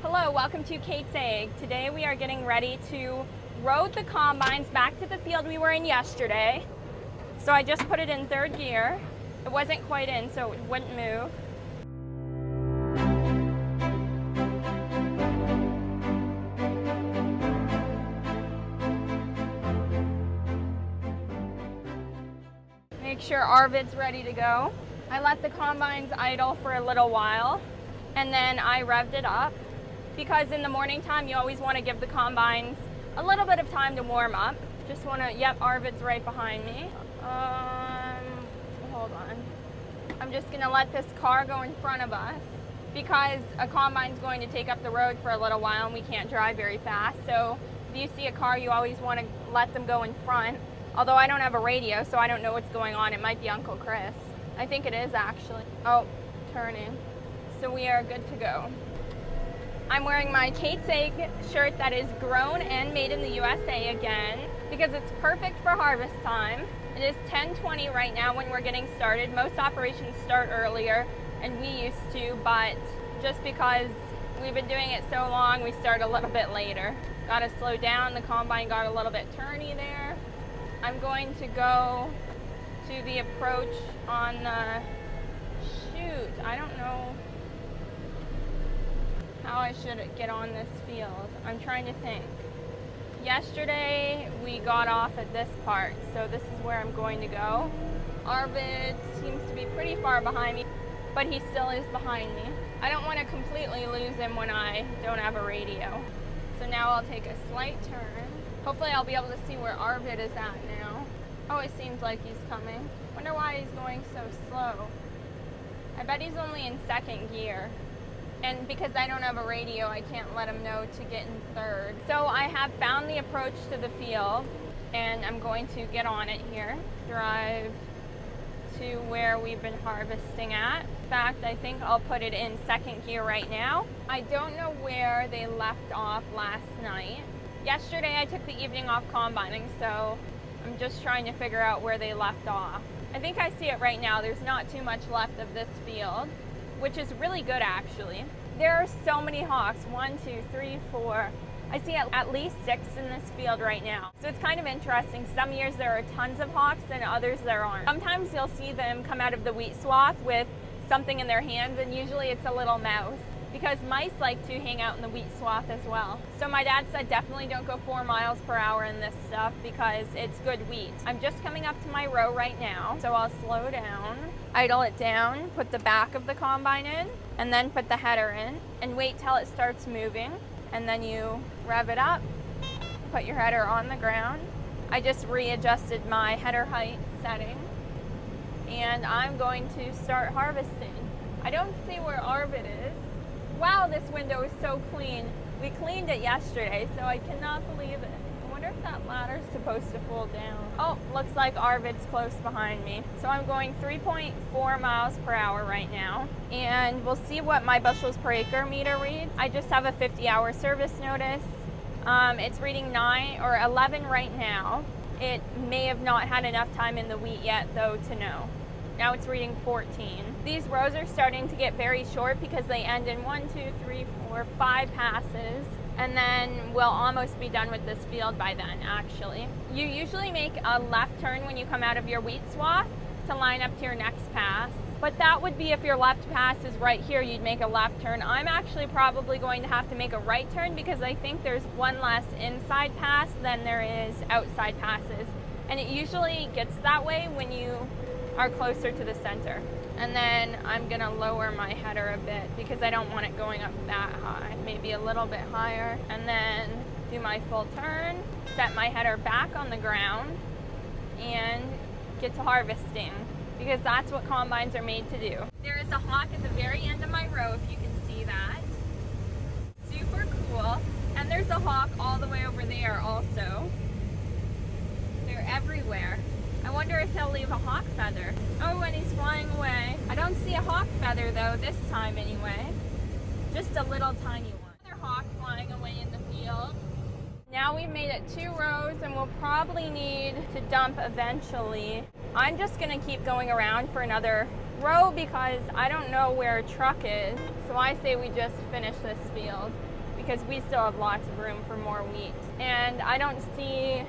Hello, welcome to Kate's Ag. Today we are getting ready to road the combines back to the field we were in yesterday. So I just put it in third gear. It wasn't quite in, so it wouldn't move. Make sure Arvid's ready to go. I let the combines idle for a little while and then I revved it up because in the morning time you always want to give the combines a little bit of time to warm up. Just want to, yep, Arvid's right behind me. Um, hold on. I'm just going to let this car go in front of us because a combine's going to take up the road for a little while and we can't drive very fast. So if you see a car, you always want to let them go in front. Although I don't have a radio, so I don't know what's going on. It might be Uncle Chris. I think it is actually. Oh, turning. So we are good to go. I'm wearing my Kate's Ag shirt that is grown and made in the USA again because it's perfect for harvest time. It is 10:20 right now when we're getting started. Most operations start earlier and we used to, but just because we've been doing it so long, we start a little bit later. Got to slow down. The combine got a little bit turny there. I'm going to go to the approach on the shoot. I don't know how I should get on this field. I'm trying to think. Yesterday we got off at this part, so this is where I'm going to go. Arvid seems to be pretty far behind me, but he still is behind me. I don't want to completely lose him when I don't have a radio. So now I'll take a slight turn. Hopefully I'll be able to see where Arvid is at now. Oh, it seems like he's coming. Wonder why he's going so slow. I bet he's only in second gear. And because I don't have a radio, I can't let them know to get in third. So I have found the approach to the field and I'm going to get on it here. Drive to where we've been harvesting at. In fact, I think I'll put it in second gear right now. I don't know where they left off last night. Yesterday I took the evening off combining, so I'm just trying to figure out where they left off. I think I see it right now. There's not too much left of this field, which is really good actually. There are so many hawks. One, two, three, four. I see at least six in this field right now. So it's kind of interesting. Some years there are tons of hawks and others there aren't. Sometimes you'll see them come out of the wheat swath with something in their hands and usually it's a little mouse because mice like to hang out in the wheat swath as well. So my dad said definitely don't go four miles per hour in this stuff because it's good wheat. I'm just coming up to my row right now, so I'll slow down, idle it down, put the back of the combine in, and then put the header in, and wait till it starts moving, and then you rev it up, put your header on the ground. I just readjusted my header height setting, and I'm going to start harvesting. I don't see where Arvid is, Wow, this window is so clean. We cleaned it yesterday, so I cannot believe it. Wonder if that ladder's supposed to fold down. Oh, looks like Arvid's close behind me. So I'm going 3.4 miles per hour right now, and we'll see what my bushels per acre meter reads. I just have a 50 hour service notice. Um, it's reading 9 or 11 right now. It may have not had enough time in the wheat yet, though, to know. Now it's reading 14. These rows are starting to get very short because they end in one, two, three, four, five passes. And then we'll almost be done with this field by then, actually. You usually make a left turn when you come out of your wheat swath to line up to your next pass. But that would be if your left pass is right here, you'd make a left turn. I'm actually probably going to have to make a right turn because I think there's one less inside pass than there is outside passes. And it usually gets that way when you are closer to the center. And then I'm gonna lower my header a bit because I don't want it going up that high, maybe a little bit higher. And then do my full turn, set my header back on the ground, and get to harvesting because that's what combines are made to do. There is a hawk at the very end of my row, if you can see that. Super cool. And there's a hawk all the way over there also. They're everywhere. I wonder if he'll leave a hawk feather. Oh, and he's flying away. I don't see a hawk feather though, this time anyway. Just a little tiny one. Another hawk flying away in the field. Now we've made it two rows and we'll probably need to dump eventually. I'm just gonna keep going around for another row because I don't know where a truck is. So I say we just finish this field because we still have lots of room for more wheat. And I don't see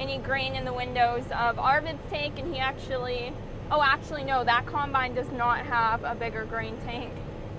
any grain in the windows of Arvid's tank and he actually, oh actually no, that combine does not have a bigger grain tank.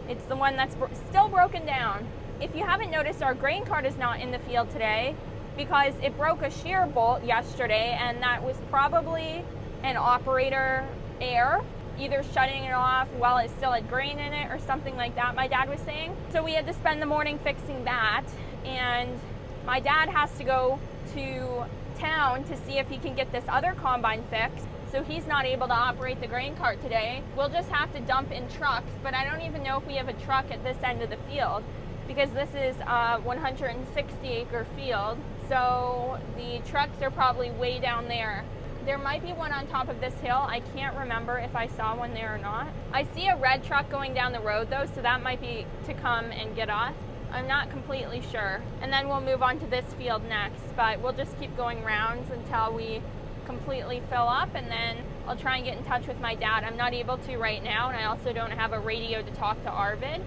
It's the one that's bro still broken down. If you haven't noticed, our grain cart is not in the field today because it broke a shear bolt yesterday and that was probably an operator error either shutting it off while it still had grain in it or something like that, my dad was saying. So we had to spend the morning fixing that. And my dad has to go to town to see if he can get this other combine fixed. So he's not able to operate the grain cart today. We'll just have to dump in trucks, but I don't even know if we have a truck at this end of the field because this is a 160 acre field. So the trucks are probably way down there. There might be one on top of this hill. I can't remember if I saw one there or not. I see a red truck going down the road though, so that might be to come and get us. I'm not completely sure. And then we'll move on to this field next, but we'll just keep going rounds until we completely fill up and then I'll try and get in touch with my dad. I'm not able to right now and I also don't have a radio to talk to Arvid,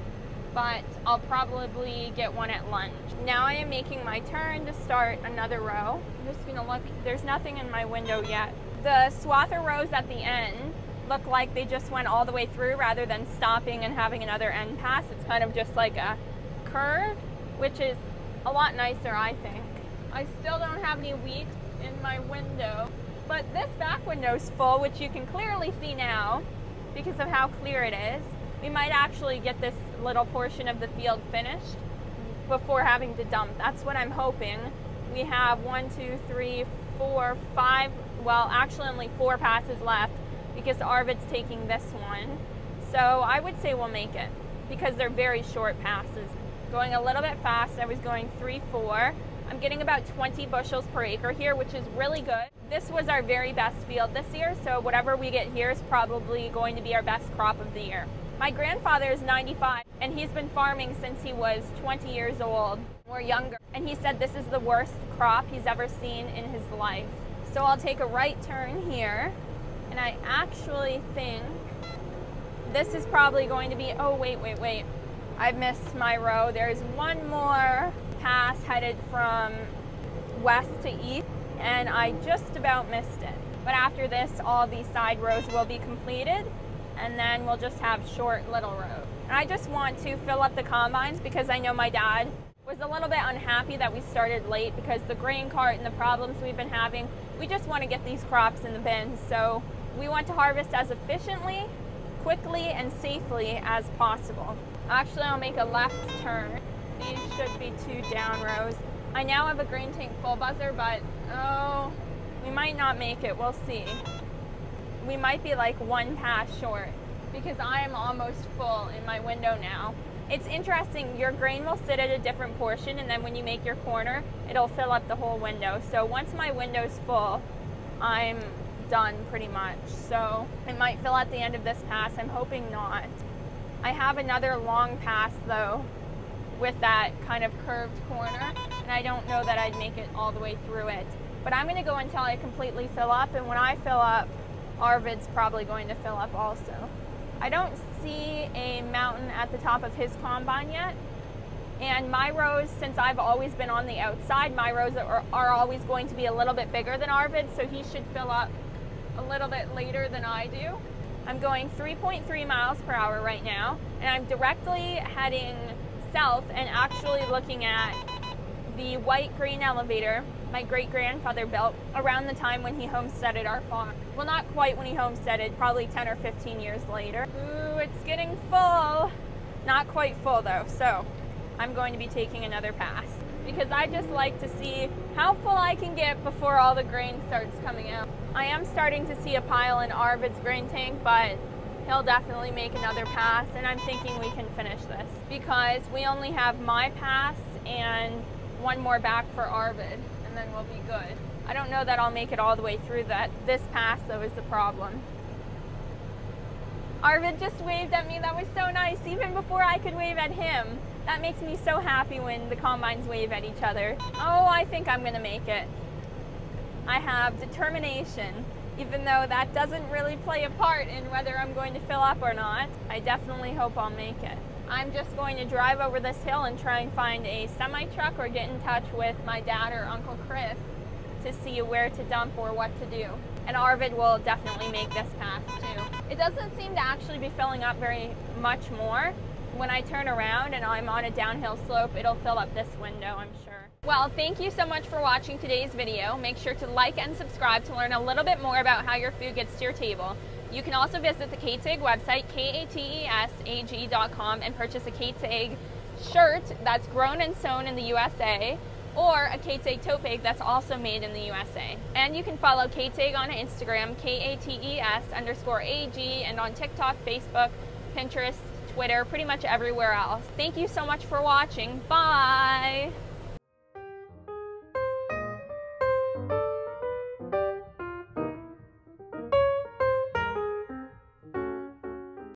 but I'll probably get one at lunch. Now I am making my turn to start another row. I'm just gonna look, there's nothing in my window yet. The swather rows at the end look like they just went all the way through rather than stopping and having another end pass. It's kind of just like a curve, which is a lot nicer, I think. I still don't have any wheat in my window, but this back window is full, which you can clearly see now because of how clear it is. We might actually get this little portion of the field finished before having to dump. That's what I'm hoping. We have one, two, three, four, five, well, actually only four passes left because Arvid's taking this one. So I would say we'll make it because they're very short passes. Going a little bit fast, I was going three, four. I'm getting about 20 bushels per acre here, which is really good. This was our very best field this year, so whatever we get here is probably going to be our best crop of the year. My grandfather is 95 and he's been farming since he was 20 years old or younger. And he said this is the worst crop he's ever seen in his life. So I'll take a right turn here and I actually think this is probably going to be, oh wait, wait, wait. I've missed my row. There's one more pass headed from west to east and I just about missed it. But after this, all these side rows will be completed and then we'll just have short little rows. And I just want to fill up the combines because I know my dad was a little bit unhappy that we started late because the grain cart and the problems we've been having. We just want to get these crops in the bins. So we want to harvest as efficiently, quickly, and safely as possible. Actually, I'll make a left turn. These should be two down rows. I now have a grain tank full buzzer, but oh, we might not make it. We'll see we might be like one pass short because I am almost full in my window now. It's interesting, your grain will sit at a different portion and then when you make your corner, it'll fill up the whole window. So once my window's full, I'm done pretty much. So it might fill at the end of this pass, I'm hoping not. I have another long pass though with that kind of curved corner and I don't know that I'd make it all the way through it. But I'm gonna go until I completely fill up and when I fill up, Arvid's probably going to fill up also. I don't see a mountain at the top of his combine yet. And my rows, since I've always been on the outside, my rows are, are always going to be a little bit bigger than Arvid, so he should fill up a little bit later than I do. I'm going 3.3 miles per hour right now, and I'm directly heading south and actually looking at the white grain elevator my great grandfather built around the time when he homesteaded our farm. Well, not quite when he homesteaded, probably 10 or 15 years later. Ooh, it's getting full. Not quite full though, so I'm going to be taking another pass because I just like to see how full I can get before all the grain starts coming out. I am starting to see a pile in Arvid's grain tank, but he'll definitely make another pass and I'm thinking we can finish this because we only have my pass and one more back for Arvid and then we'll be good. I don't know that I'll make it all the way through that. This pass, though, is the problem. Arvid just waved at me. That was so nice, even before I could wave at him. That makes me so happy when the combines wave at each other. Oh, I think I'm gonna make it. I have determination. even though that doesn't really play a part in whether I'm going to fill up or not. I definitely hope I'll make it. I'm just going to drive over this hill and try and find a semi truck or get in touch with my dad or Uncle Chris to see where to dump or what to do. And Arvid will definitely make this pass too. It doesn't seem to actually be filling up very much more. When I turn around and I'm on a downhill slope, it'll fill up this window, I'm sure. Well, thank you so much for watching today's video. Make sure to like and subscribe to learn a little bit more about how your food gets to your table. You can also visit the Ag website, katesag.com, and purchase a Ag shirt that's grown and sewn in the USA or a Ag tote bag that's also made in the USA. And you can follow Ag on Instagram, K-A-T-E-S underscore A-G, and on TikTok, Facebook, Pinterest, Twitter, pretty much everywhere else. Thank you so much for watching. Bye!